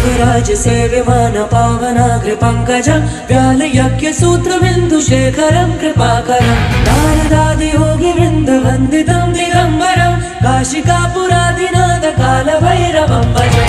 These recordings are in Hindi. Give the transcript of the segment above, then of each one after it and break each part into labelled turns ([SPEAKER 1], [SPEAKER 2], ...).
[SPEAKER 1] देवराज सेव्यमान पावनाग्र पङ्कजं व्याल यज्ञसूत्रबिन्दुशेखरं कृपाकरं। नारदादियोगिवृन्दवन्दितं दिगम्बरं, काशिकापुरादिनाथ कालभैरवं भजे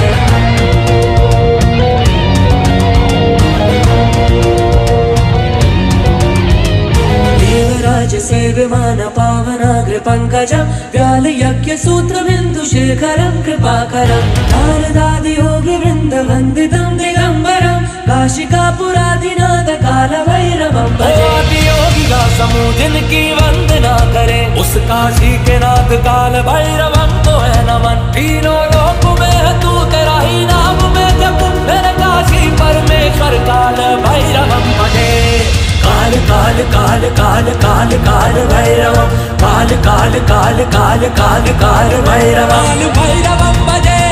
[SPEAKER 1] देवराज सेव्यमान पावनाग्र पङ्कजं व्याल यज्ञसूत्रबिन्दुशेखरं कृपाकरं। नारदादियोगि वृन्दवन्दितं दिगम्बरं काशिकापुरादिनाथ कालभैरवं भजे
[SPEAKER 2] योगी का समूह जिनकी वंदना करे उस काशी के नाथ काल भैरवम को है नमन तीनों लोक में है तू तेरा ही नाम में जब मेरे काशी परमेश्वर काल भैरवम भजे काल काल काल काल काल काल भैरवम काल काल काल काल काल काल भैरवम भैरवम भजे काल भैरवम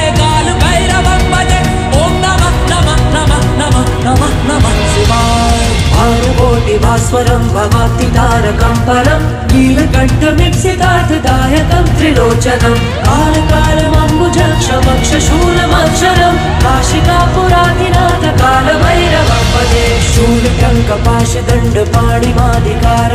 [SPEAKER 1] भास्वरं भवाति तारकं परं नीलकण्ठमिसितार्थगाय तं त्रिलोचनं। कालकालमम्बुजक्षमक्ष शूलमक्षरं काशिका पुरादिनाथकालभैरवेषुकङ्कपाशदण्डपाणिमादिकार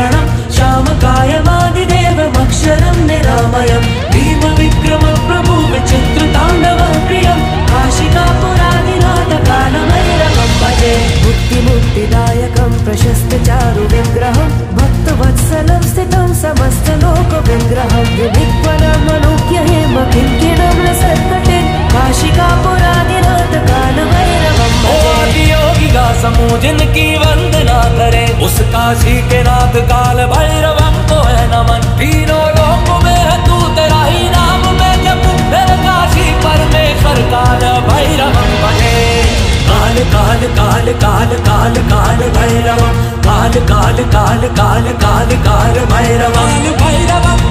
[SPEAKER 1] भजे बुद्धिमुक्तिदायकं प्रशस्तचारु विग्रहं भक्तवत्सलं स्थितं समस्तलोकविग्रहं विनिक्वलमनुज्ञ हेम किङ्किणं लसत्कटे काशिकापुरादिनाथ कालभैरवं भजे।
[SPEAKER 2] योगी का समूह जिनकी वंदना करे उस काशी के नाथ काल भैरव काल काल काल काल काल भैरवान भैरवं भैरवं